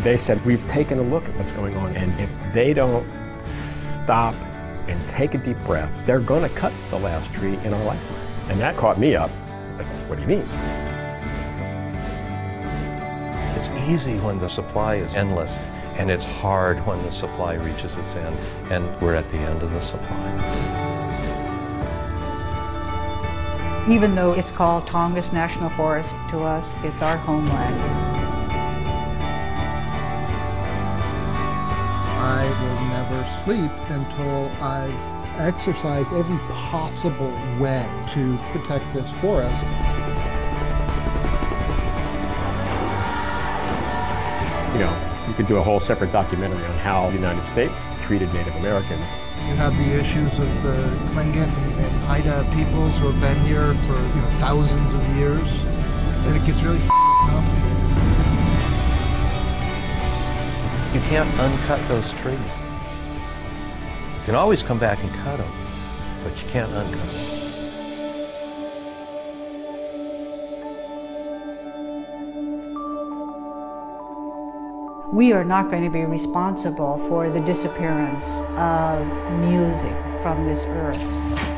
They said, We've taken a look at what's going on, and if they don't stop and take a deep breath, they're going to cut the last tree in our lifetime. And that caught me up. Like, what do you mean? It's easy when the supply is endless, and it's hard when the supply reaches its end, and we're at the end of the supply. Even though it's called Tongass National Forest, to us, it's our homeland. I will never sleep until I've exercised every possible way to protect this forest. You know, you could do a whole separate documentary on how the United States treated Native Americans. You have the issues of the Tlingit and, and Haida peoples who have been here for you know thousands of years, and it gets really complicated. Can't uncut those trees. You can always come back and cut them, but you can't uncut them. We are not going to be responsible for the disappearance of music from this earth.